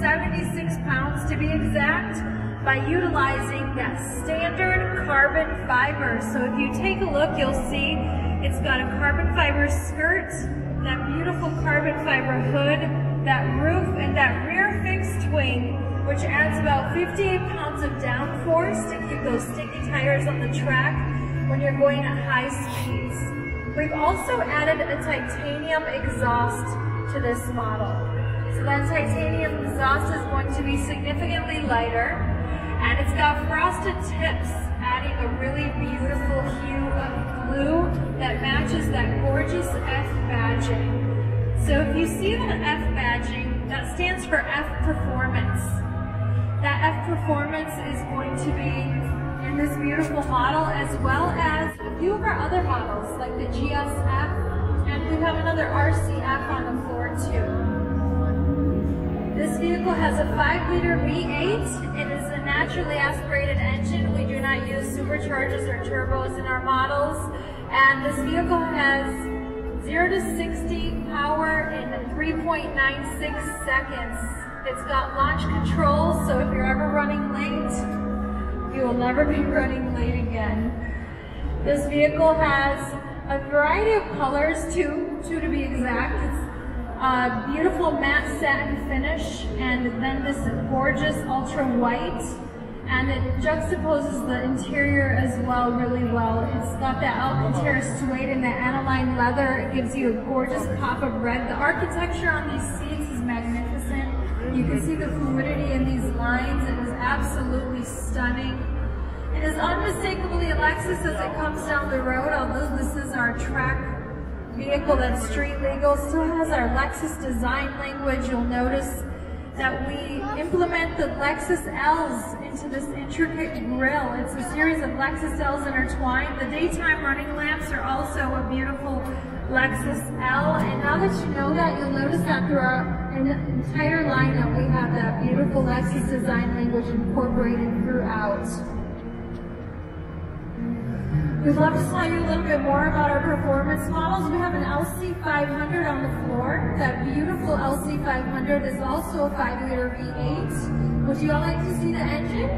36 pounds to be exact by utilizing that standard carbon fiber. So if you take a look, you'll see it's got a carbon fiber skirt, that beautiful carbon fiber hood, that roof, and that rear fixed wing, which adds about 58 pounds of downforce to keep those sticky tires on the track when you're going at high speeds. We've also added a titanium exhaust to this model. So that titanium exhaust is going to be significantly lighter and it's got frosted tips adding a really beautiful hue of blue that matches that gorgeous F badging. So if you see the F badging, that stands for F Performance. That F Performance is going to be in this beautiful model as well as a few of our other models like the GSF and we have another RCF on the floor too. This vehicle has a 5 liter V8. It is a naturally aspirated engine. We do not use superchargers or turbos in our models. And this vehicle has 0 to 60 power in 3.96 seconds. It's got launch control, so if you're ever running late, you will never be running late again. This vehicle has a variety of colors, two, two to be exact. It's a beautiful matte satin finish and then this gorgeous ultra white and it juxtaposes the interior as well really well. It's got that Alcantara suede and the aniline leather. It gives you a gorgeous pop of red. The architecture on these seats is magnificent. You can see the fluidity in these lines. It is absolutely stunning. It is unmistakably Lexus as it comes down the road, although this is our track vehicle that's street legal, still has our Lexus design language. You'll notice that we implement the Lexus L's into this intricate grille. It's a series of Lexus L's intertwined. The daytime running lamps are also a beautiful Lexus L. And now that you know that, you'll notice that throughout an entire lineup, we have that beautiful Lexus design language incorporated throughout. We'd love to tell you a little bit more about our performance models. We have an LC500 on the floor. That beautiful LC500 is also a 5-liter V8. Would you all like to see the engine?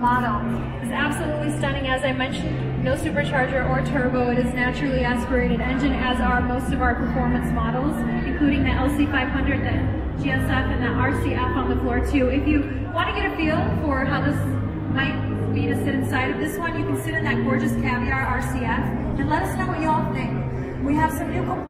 Model is absolutely stunning. As I mentioned, no supercharger or turbo. It is naturally aspirated engine, as are most of our performance models, including the LC500, the GSF, and the RCF on the floor too. If you want to get a feel for how this might be to sit inside of this one. You can sit in that gorgeous caviar RCF and let us know what y'all think. We have some new